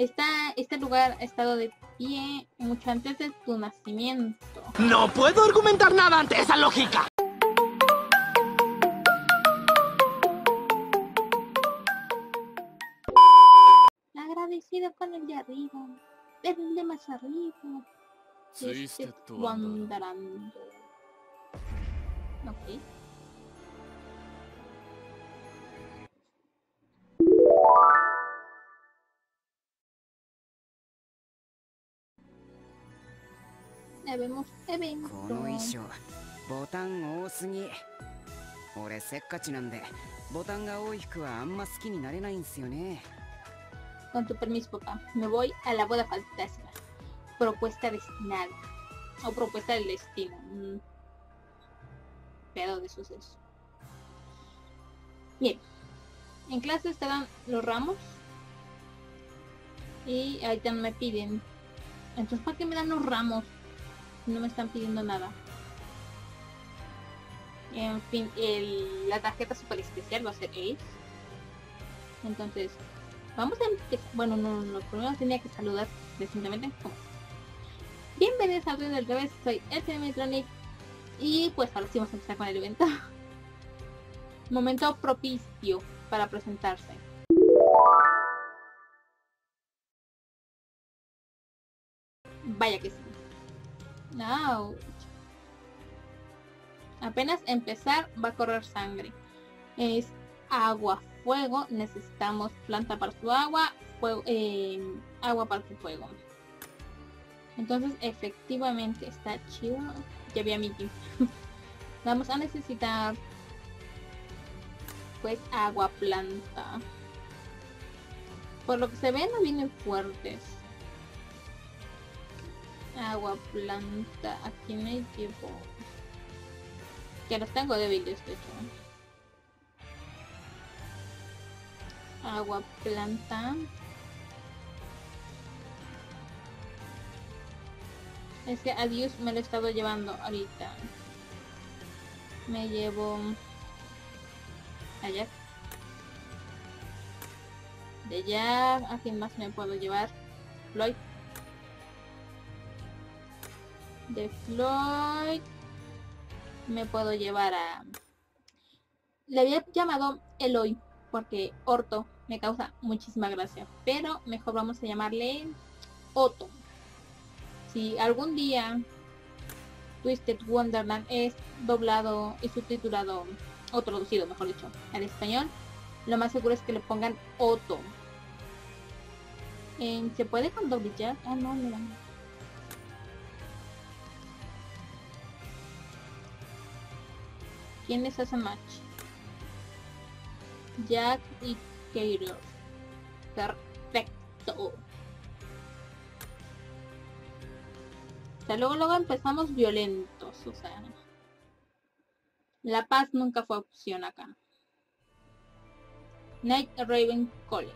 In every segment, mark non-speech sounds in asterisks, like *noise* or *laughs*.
Este lugar ha estado de pie mucho antes de tu nacimiento. No puedo argumentar nada ante esa lógica. Agradecido con el de arriba, pero el de más arriba. Este wanderando. Ok. Debemos この衣装ボタン多すぎ俺せっかちなんでボタンが多い服はあんま好きになれないんすよね Con tu permiso, papá. Me voy a la boda fantasma. Propuesta destinada. O propuesta del destino. Mm. Pedo de suceso. Bien. En clase estarán los ramos. Y ahorita me piden. Entonces, ¿para qué me dan los ramos? No me están pidiendo nada. En fin, el, la tarjeta super especial va a ser Ace. Entonces, vamos a. Bueno, no, no, primero tenía que saludar recientemente. Bienvenidos a del revés, soy SMtronic y pues ahora sí vamos a empezar con el evento. *laughs* Momento propicio para presentarse. Vaya que sí. Apenas empezar va a correr sangre. Es agua, fuego. Necesitamos planta para su agua, fuego, eh, agua para su fuego. Entonces efectivamente está chido. Ya vi a Mickey. *laughs* Vamos a necesitar pues agua planta. Por lo que se ve no vienen fuertes agua planta aquí me llevo. Que los tengo débiles de hecho. Agua planta. Es que adiós me lo he estado llevando ahorita. Me llevo allá. De allá a quién más me puedo llevar Floyd Floyd me puedo llevar a... Le había llamado Eloy porque Orto me causa muchísima gracia. Pero mejor vamos a llamarle Otto. Si algún día Twisted Wonderland es doblado y subtitulado o traducido, mejor dicho, al español, lo más seguro es que le pongan Otto. ¿Se puede con doble Ah, no, no. ¿Quiénes hacen match? Jack y Kato. Perfecto. Luego, luego empezamos violentos, o sea. La paz nunca fue opción acá. Night Raven College.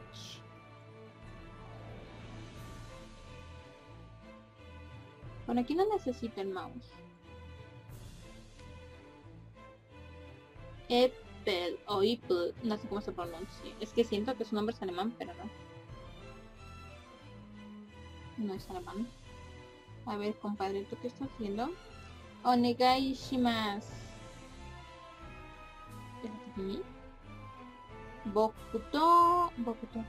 Bueno, aquí no necesita el mouse. Eppel o Ippel, no sé cómo se pronuncia. Es que siento que su nombre es alemán, pero no. No es alemán. A ver, compadre, ¿tú qué estás haciendo? Onegai shimasu. Bokuto... Bokuto...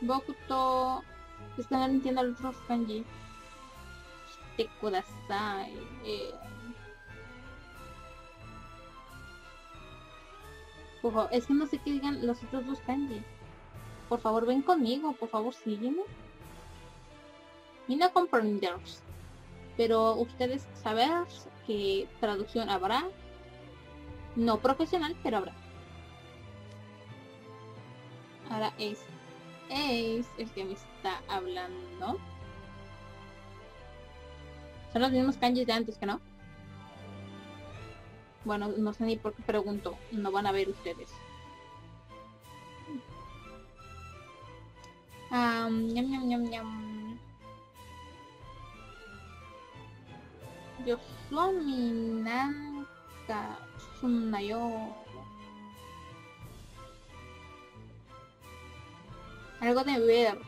Bokuto... Están entiendo el otro kanji. Te kudasai. Eh, es que no sé qué digan los otros dos kanji. Por favor, ven conmigo, por favor, sígueme. Y no. Pero ustedes saber que traducción habrá. No profesional, pero habrá. Ahora es es el que me está hablando. Son los mismos kanjis de antes que no. Bueno, no sé ni por qué pregunto. No van a ver ustedes. Um, ñam, ñam, ñam, ñam. Yosomi nanka sunnayo. Algo de ver.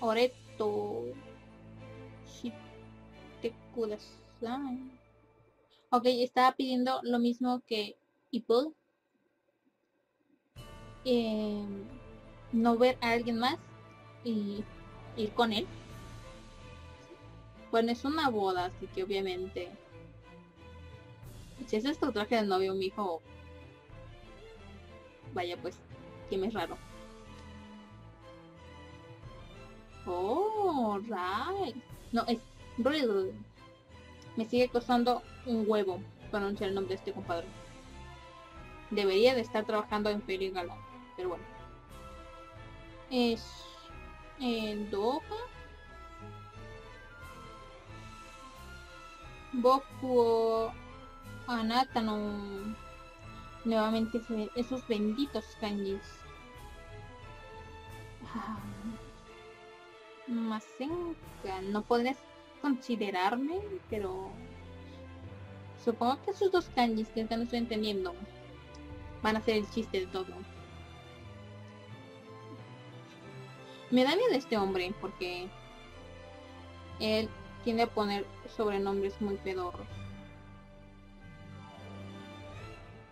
Oreto. Shitekudasai. Ok, estaba pidiendo lo mismo que Ipul. Eh, no ver a alguien más y ir con él. Bueno, es una boda, así que obviamente... Si ese es tu traje de novio, mi hijo... Vaya pues, que me es raro. Oh, right. No, es Riddle. Me sigue costando un huevo pronunciar el nombre de este compadre. Debería de estar trabajando en Gala, pero bueno. Es en Doha. Boku Anatano. Nuevamente esos benditos kanjis. Ah. Masenka, no podrías considerarme, pero supongo que esos dos kanjis que no estoy entendiendo van a ser el chiste de todo. Me da miedo este hombre porque él tiende a poner sobrenombres muy pedorros.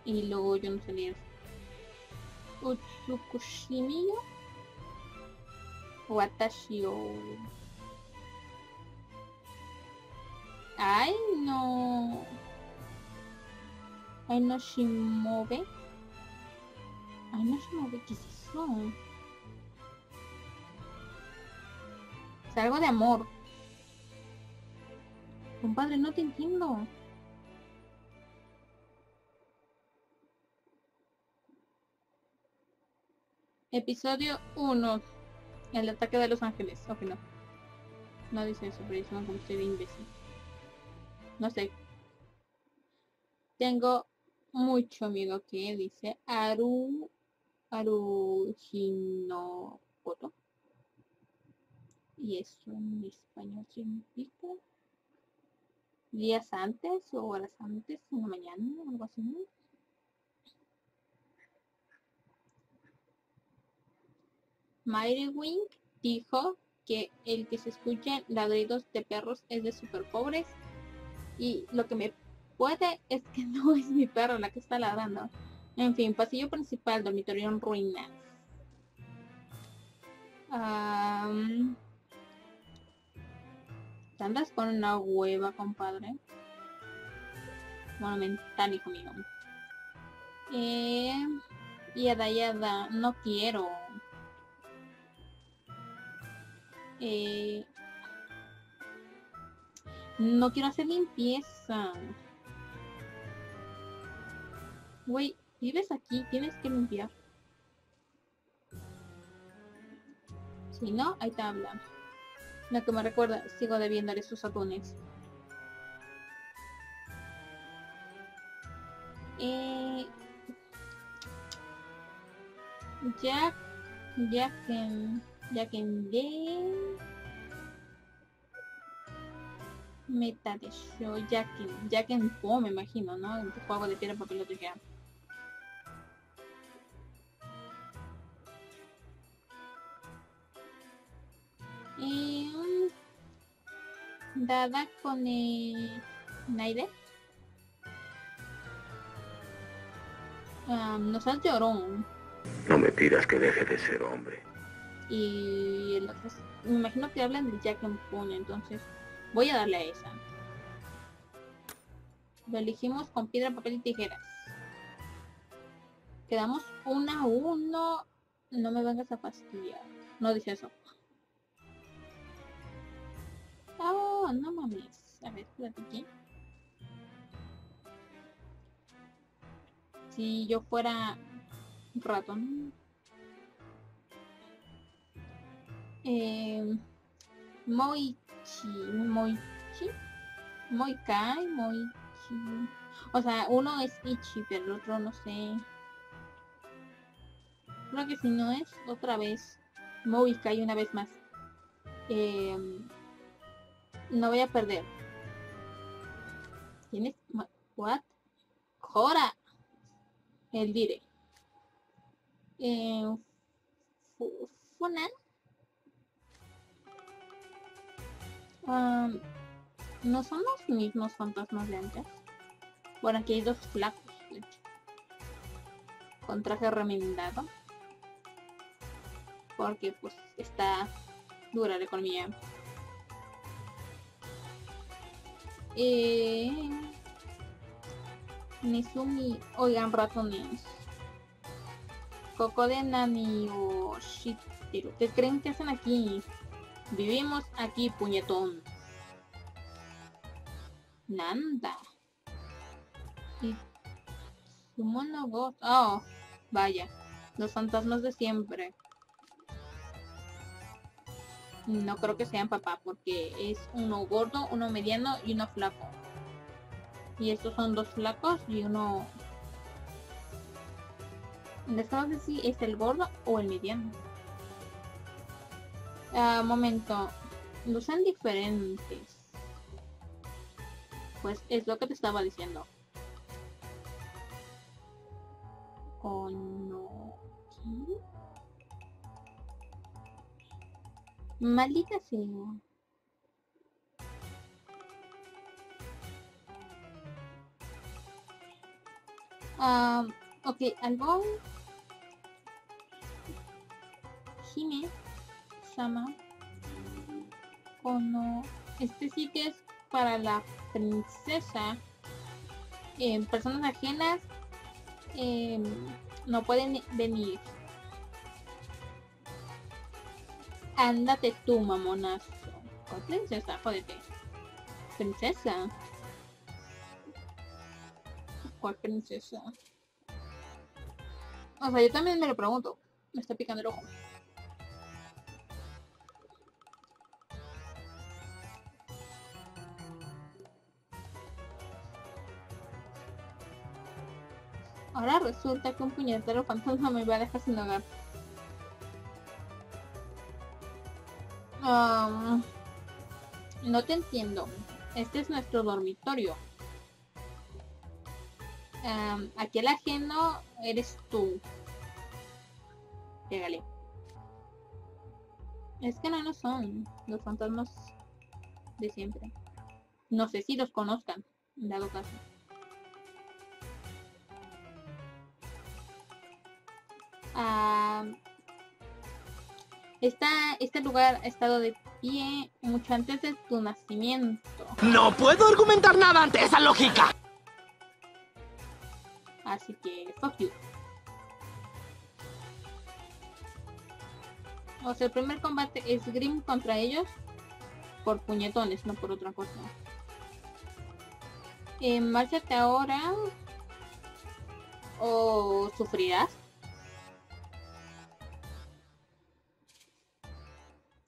Y luego yo no sé leer. Utsukushimiyo. Watashi o... Ay, no. Ay, no Shimobe. Ay, no Shimobe, ¿qué es eso? Es algo de amor. Compadre, no te entiendo. Episodio 1. El ataque de los ángeles. Ok, no. No dice eso, pero estoy de imbécil. No sé. Tengo mucho miedo que dice Aru... Aru. Y eso en español significa días antes o horas antes, en la mañana, algo así. Mighty Wing dijo que el que se escuchen ladridos de perros es de super pobres y lo que me puede es que *laughs* no es mi perro la que está ladrando. En fin, pasillo principal, dormitorio en ruinas. andas con una hueva, compadre? Monumental, hijo mío. Eh, yada, yada, no quiero. Eh, no quiero hacer limpieza. Güey, vives aquí, tienes que limpiar. Si no, hay tabla. Lo que me recuerda, sigo debiéndole sus atunes. Jack, Jack, Jack en de meta de show, Jack en, Jack en Po, me imagino, ¿no? En juego de piedra, papel o tijera. Dada con el Naide. Um, no seas llorón. No me pidas que deje de ser hombre. Y el otro, me imagino que hablan de Jack and Pune, entonces voy a darle a esa. Lo elegimos con piedra, papel y tijeras. Quedamos una a uno. No me vengas a fastidiar. No dice eso. Oh, no mames. A ver, aquí. Si yo fuera un ratón. Eh, Moichi, Moichi, Moikai, Moichi. O sea, uno es Ichi, pero el otro no sé. Creo que si no es, otra vez. Moikai una vez más. Eh, no voy a perder. ¿Tienes? What? Jora. El dire. Eh, Funan. No son los mismos fantasmas de antes. Bueno, aquí hay dos flacos. Con traje remendado. Porque pues está dura la economía. Eh... Nizumi, oigan ratones. Coco de Nani o Shiteru. ¿Qué creen que hacen aquí? Vivimos aquí, puñetón. Nanda. Y Ghost. Oh, vaya. Los fantasmas de siempre. No creo que sean papá porque es uno gordo, uno mediano y uno flaco. Y estos son dos flacos y uno... No sé si es el gordo o el mediano. Ah, momento. Son diferentes. Pues es lo que te estaba diciendo. Kono... Maldita sea. Ah, ok, algo. Hime Sama. Kono. Este sí que es para la princesa. Eh, personas ajenas eh, no pueden venir. Ándate tú, mamonazo. ¿Cuál princesa? Jódete. ¿Princesa? ¿Cuál princesa? O sea, yo también me lo pregunto. Me está picando el ojo. Ahora resulta que un puñetero fantasma me va a dejar sin hogar. No te entiendo. Este es nuestro dormitorio. Um, aquí el ajeno eres tú. Pégale. Es que no lo son los fantasmas de siempre. No sé si los conozcan, dado caso. Esta, este lugar ha estado de pie mucho antes de tu nacimiento. No puedo argumentar nada ante esa lógica. Así que, fuck you. O sea, el primer combate es Grim contra ellos por puñetones, no por otra cosa. Eh, márchate ahora o sufrirás.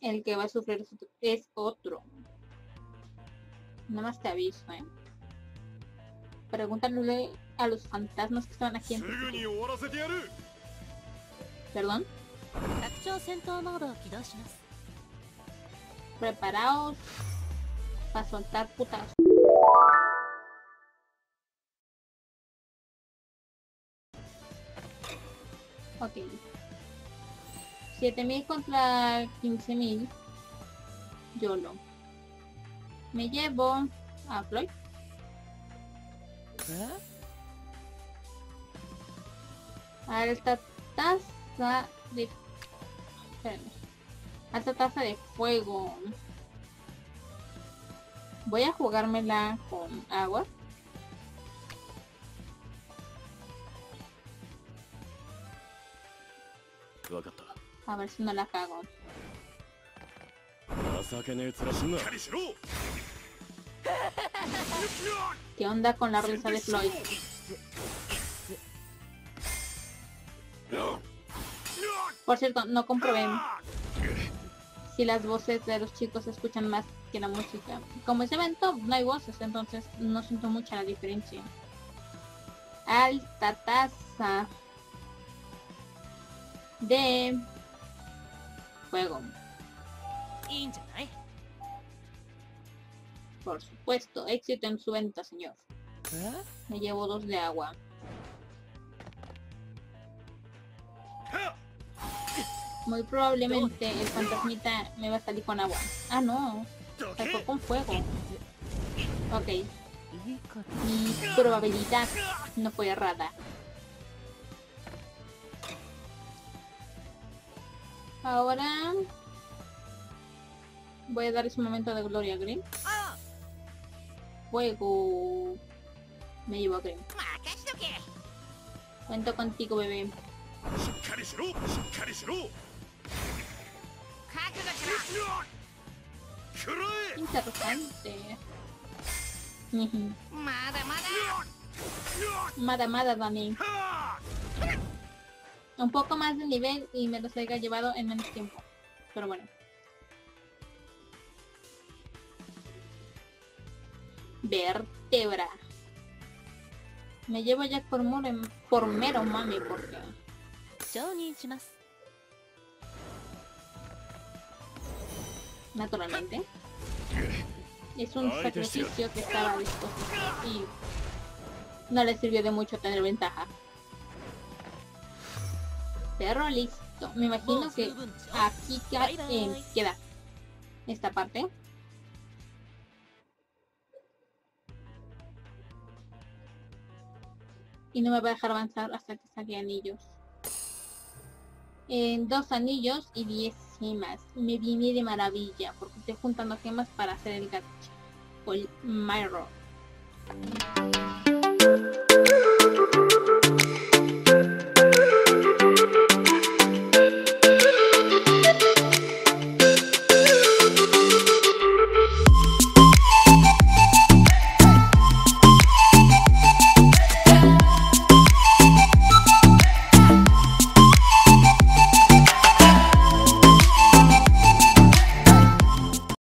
el que va a sufrir es otro. Nada más te aviso, ¿eh? Pregúntale a los fantasmas que estaban aquí en ¿Perdón? Preparaos para soltar putas. Ok, 7000 contra 15000. YOLO. Me llevo a Floyd. Alta tasa de... Espérame. Alta tasa de fuego. Voy a jugármela con agua. A ver si no la cago. *laughs* ¿Qué onda con la risa de Floyd? Por cierto, no comprobé si las voces de los chicos se escuchan más que la música. Como es evento, no hay voces, entonces no siento mucha la diferencia. Alta tasa de ¿eh? Por supuesto, éxito en su venta, señor. ¿Eh? Me llevo dos de agua. Muy probablemente el fantasmita me va a salir con agua. Ah, no. Sacó con fuego. Ok. Mi probabilidad no fue errada. Ahora voy a dar ese momento de gloria a Green. Fuego. Me llevo a Green. Cuento contigo, bebé. Interesante. Mada, mada. Mada, mada, Dani un poco más de nivel y me los haya llevado en menos tiempo. Pero bueno. Vértebra. Me llevo ya por, por mero mami porque... Naturalmente. Es un sacrificio que estaba dispuesto y no le sirvió de mucho tener ventaja. Perro listo. Me imagino que aquí queda esta parte. Y no me va a dejar avanzar hasta que saque anillos. En dos anillos y diez gemas. Me viene de maravilla porque estoy juntando gemas para hacer el gacha. O el Myro.